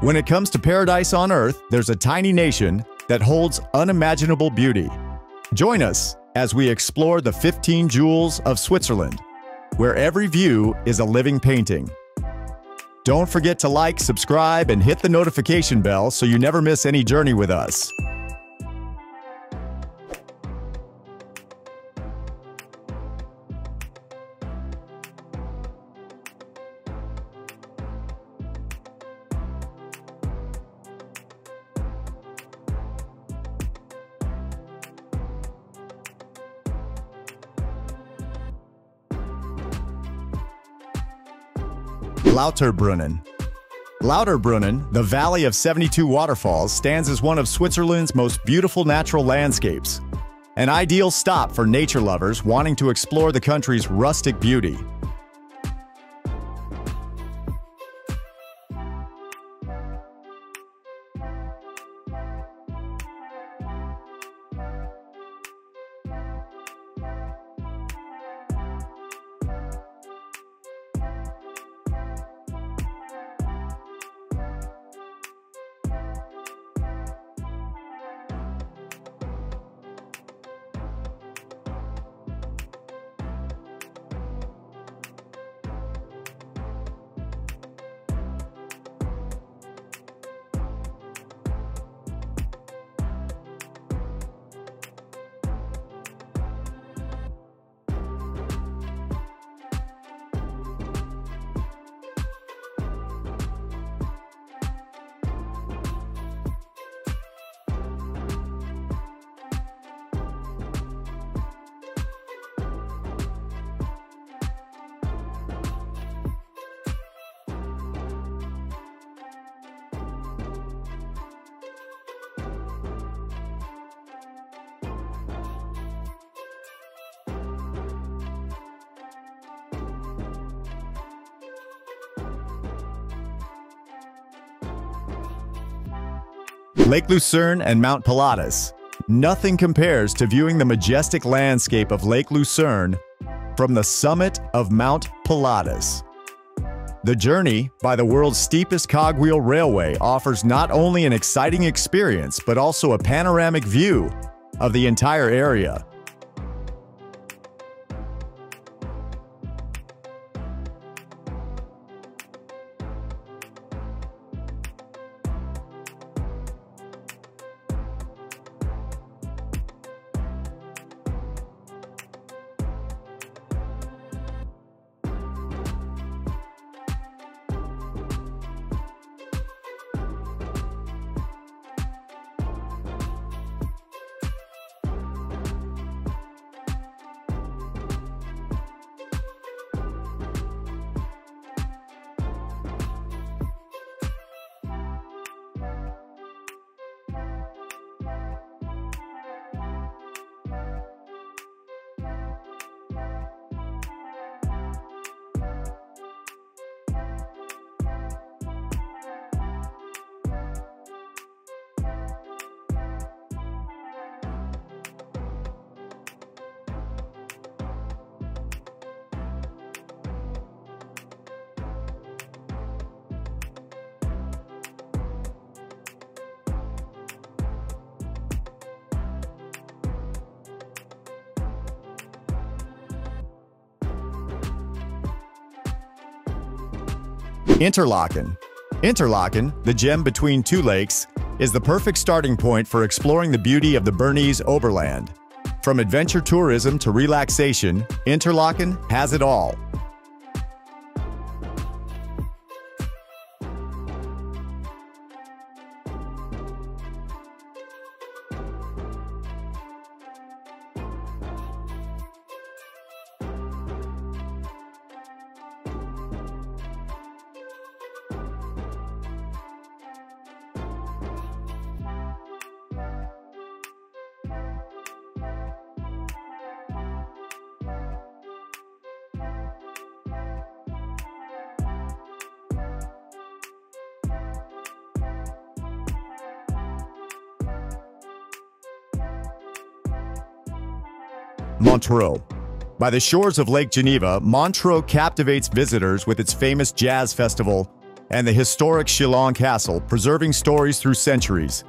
When it comes to paradise on earth, there's a tiny nation that holds unimaginable beauty. Join us as we explore the 15 jewels of Switzerland, where every view is a living painting. Don't forget to like, subscribe, and hit the notification bell so you never miss any journey with us. Lauterbrunnen. Lauterbrunnen, the Valley of 72 Waterfalls, stands as one of Switzerland's most beautiful natural landscapes. An ideal stop for nature lovers wanting to explore the country's rustic beauty. Lake Lucerne and Mount Pilatus. Nothing compares to viewing the majestic landscape of Lake Lucerne from the summit of Mount Pilatus. The journey by the world's steepest cogwheel railway offers not only an exciting experience, but also a panoramic view of the entire area. Interlaken. Interlaken, the gem between two lakes, is the perfect starting point for exploring the beauty of the Bernese Oberland. From adventure tourism to relaxation, Interlaken has it all. Montreux. By the shores of Lake Geneva, Montreux captivates visitors with its famous jazz festival, and the historic Chillon Castle, preserving stories through centuries.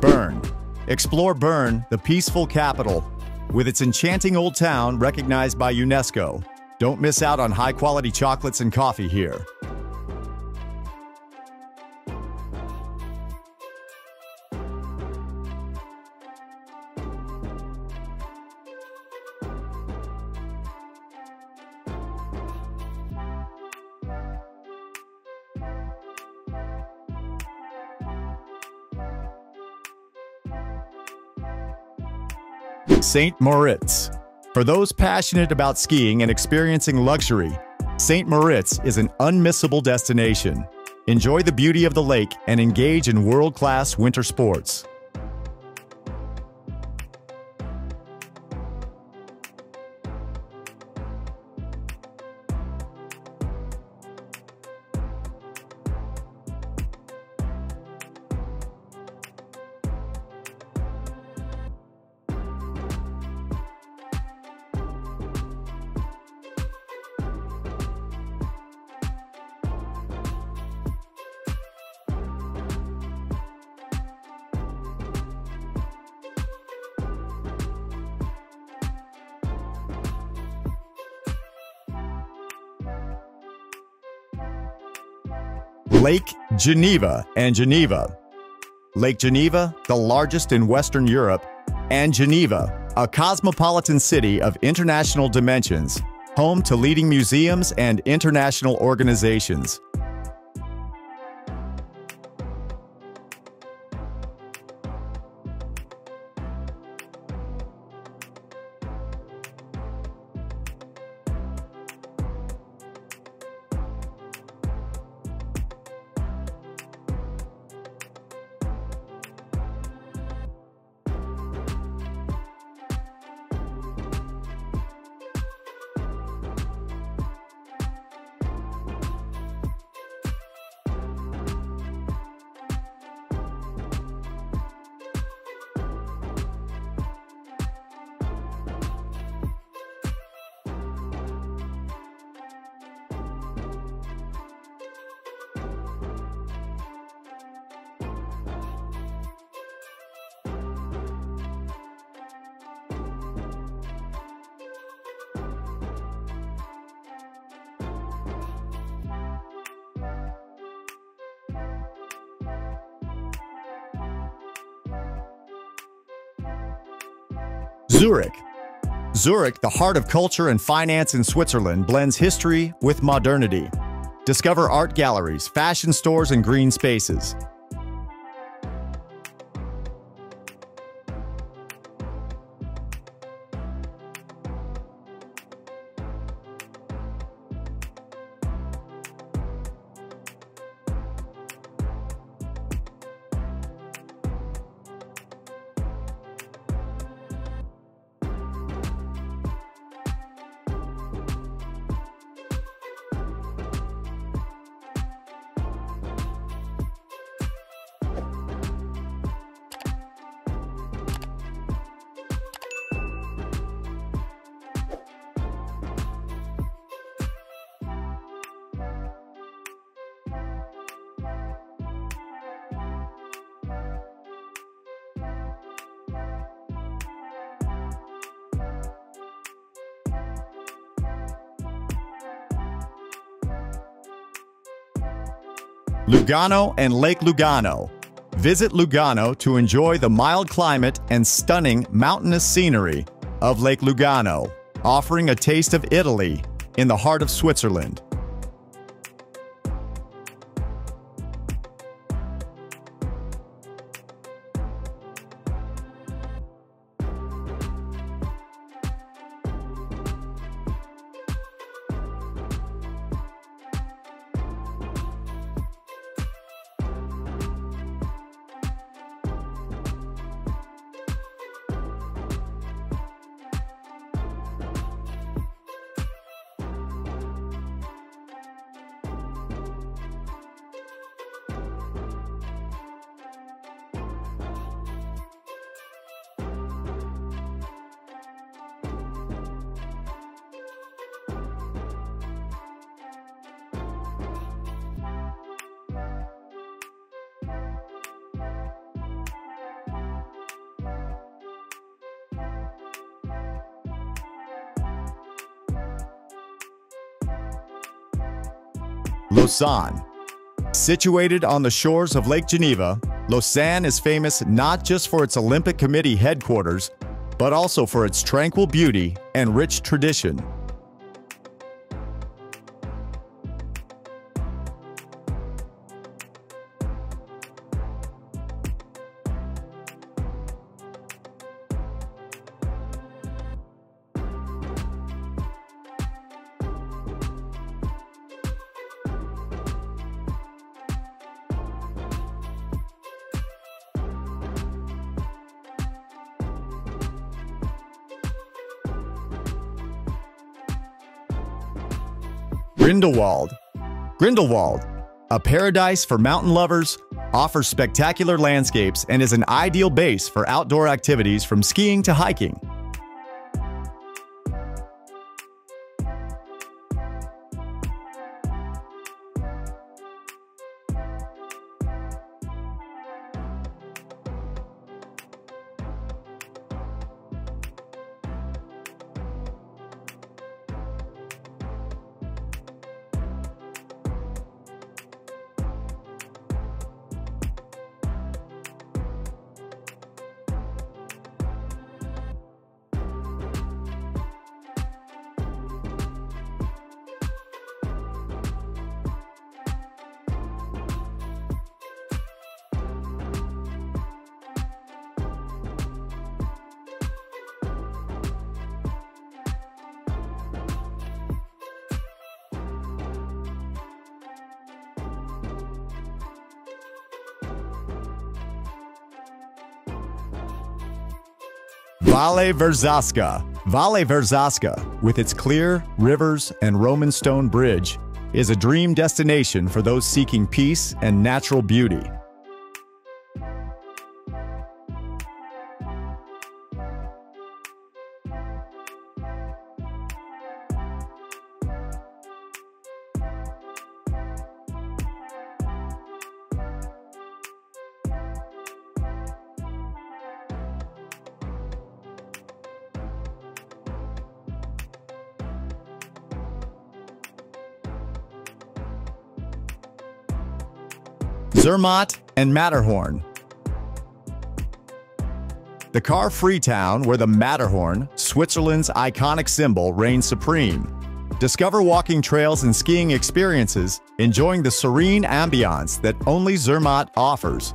Bern. Explore Bern, the peaceful capital, with its enchanting old town recognized by UNESCO. Don't miss out on high quality chocolates and coffee here. St. Moritz. For those passionate about skiing and experiencing luxury, St. Moritz is an unmissable destination. Enjoy the beauty of the lake and engage in world class winter sports. Lake Geneva and Geneva. Lake Geneva, the largest in Western Europe, and Geneva, a cosmopolitan city of international dimensions, home to leading museums and international organizations. Zurich. Zurich, the heart of culture and finance in Switzerland, blends history with modernity. Discover art galleries, fashion stores, and green spaces. Lugano and Lake Lugano. Visit Lugano to enjoy the mild climate and stunning mountainous scenery of Lake Lugano, offering a taste of Italy in the heart of Switzerland. Lausanne. Situated on the shores of Lake Geneva, Lausanne is famous not just for its Olympic Committee headquarters, but also for its tranquil beauty and rich tradition. Grindelwald. Grindelwald, a paradise for mountain lovers, offers spectacular landscapes and is an ideal base for outdoor activities from skiing to hiking. Valle Verzasca. Valle Verzasca, with its clear rivers and Roman stone bridge, is a dream destination for those seeking peace and natural beauty. Zermatt and Matterhorn. The car free town where the Matterhorn, Switzerland's iconic symbol, reigns supreme. Discover walking trails and skiing experiences, enjoying the serene ambiance that only Zermatt offers.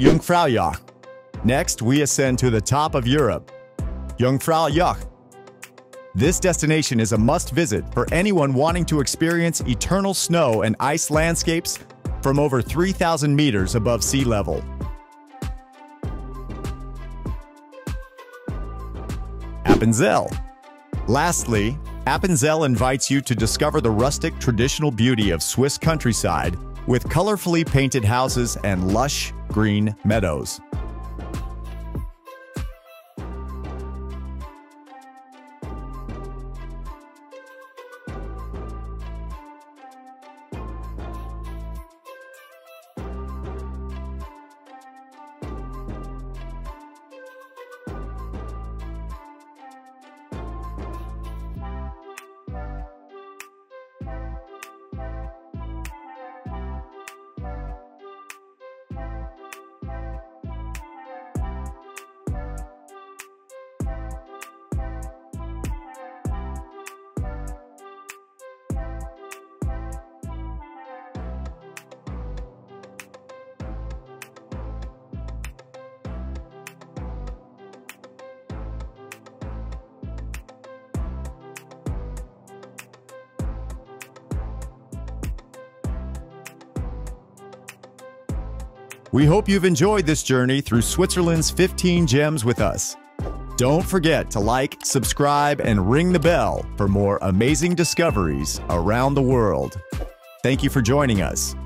Jungfraujoch. Next, we ascend to the top of Europe, Jungfraujoch. This destination is a must visit for anyone wanting to experience eternal snow and ice landscapes from over 3,000 meters above sea level. Appenzell. Lastly, Appenzell invites you to discover the rustic traditional beauty of Swiss countryside with colorfully painted houses and lush green meadows. We hope you've enjoyed this journey through Switzerland's 15 gems with us. Don't forget to like, subscribe, and ring the bell for more amazing discoveries around the world. Thank you for joining us.